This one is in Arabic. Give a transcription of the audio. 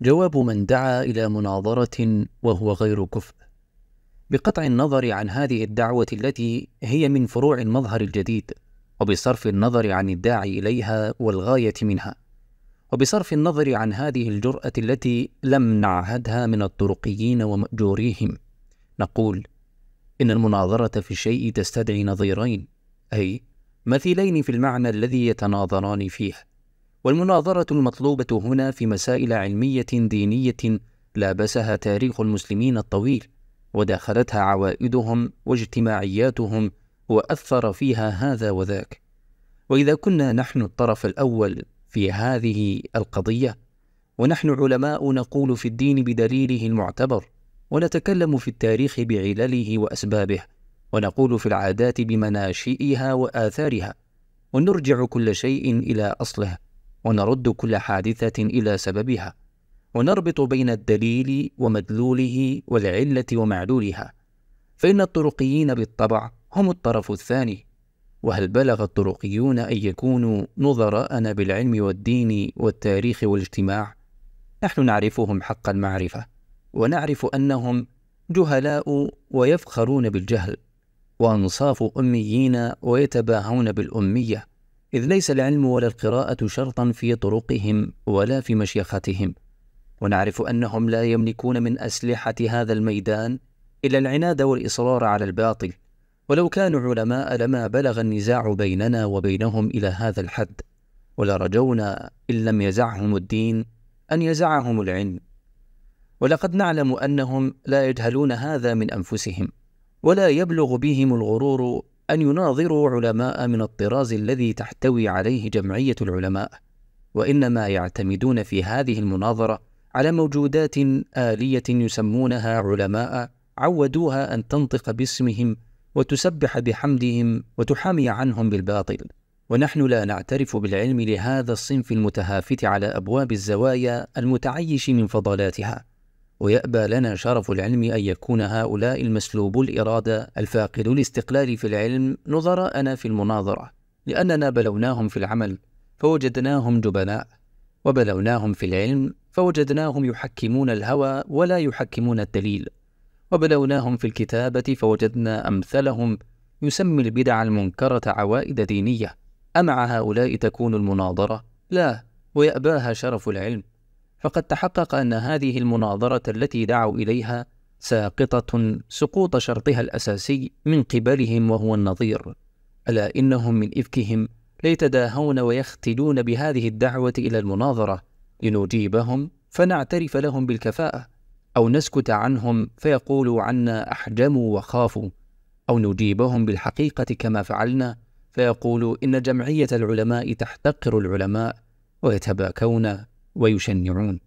جواب من دعا إلى مناظرة وهو غير كفء. بقطع النظر عن هذه الدعوة التي هي من فروع المظهر الجديد وبصرف النظر عن الداعي إليها والغاية منها وبصرف النظر عن هذه الجرأة التي لم نعهدها من الطرقيين ومأجوريهم. نقول إن المناظرة في الشيء تستدعي نظيرين أي مثيلين في المعنى الذي يتناظران فيه. والمناظرة المطلوبة هنا في مسائل علمية دينية لابسها تاريخ المسلمين الطويل وداخلتها عوائدهم واجتماعياتهم وأثر فيها هذا وذاك. وإذا كنا نحن الطرف الأول في هذه القضية ونحن علماء نقول في الدين بدليله المعتبر ونتكلم في التاريخ بعلله وأسبابه ونقول في العادات بمناشئها وآثارها ونرجع كل شيء إلى أصله. ونرد كل حادثة إلى سببها ونربط بين الدليل ومدلوله والعلة ومعلولها فإن الطرقيين بالطبع هم الطرف الثاني وهل بلغ الطرقيون أن يكونوا نظراءنا بالعلم والدين والتاريخ والاجتماع؟ نحن نعرفهم حق المعرفة ونعرف أنهم جهلاء ويفخرون بالجهل وأنصاف أميين ويتباهون بالأمية إذ ليس العلم ولا القراءة شرطا في طرقهم ولا في مشيختهم. ونعرف أنهم لا يملكون من أسلحة هذا الميدان إلا العناد والإصرار على الباطل. ولو كانوا علماء لما بلغ النزاع بيننا وبينهم إلى هذا الحد. ولرجونا إن لم يزعهم الدين أن يزعهم العلم. ولقد نعلم أنهم لا يجهلون هذا من أنفسهم. ولا يبلغ بهم الغرور أن يناظروا علماء من الطراز الذي تحتوي عليه جمعية العلماء وإنما يعتمدون في هذه المناظرة على موجودات آلية يسمونها علماء عودوها أن تنطق باسمهم وتسبح بحمدهم وتحامي عنهم بالباطل. ونحن لا نعترف بالعلم لهذا الصنف المتهافت على أبواب الزوايا المتعيش من فضلاتها. ويأبى لنا شرف العلم أن يكون هؤلاء المسلوب الإرادة الفاقد الاستقلال في العلم نظراءنا في المناظرة لأننا بلوناهم في العمل فوجدناهم جبناء وبلوناهم في العلم فوجدناهم يحكمون الهوى ولا يحكمون الدليل وبلوناهم في الكتابة فوجدنا أمثلهم يسمي البدع المنكرة عوائد دينية أمع هؤلاء تكون المناظرة؟ لا ويأباها شرف العلم فقد تحقق أن هذه المناظرة التي دعوا إليها ساقطة سقوط شرطها الأساسي من قبلهم وهو النظير. ألا إنهم من إفكهم ليتداهون ويختلون بهذه الدعوة إلى المناظرة. لنجيبهم فنعترف لهم بالكفاءة أو نسكت عنهم فيقولوا عنا أحجموا وخافوا أو نجيبهم بالحقيقة كما فعلنا فيقولوا إن جمعية العلماء تحتقر العلماء ويتباكون ويشنعون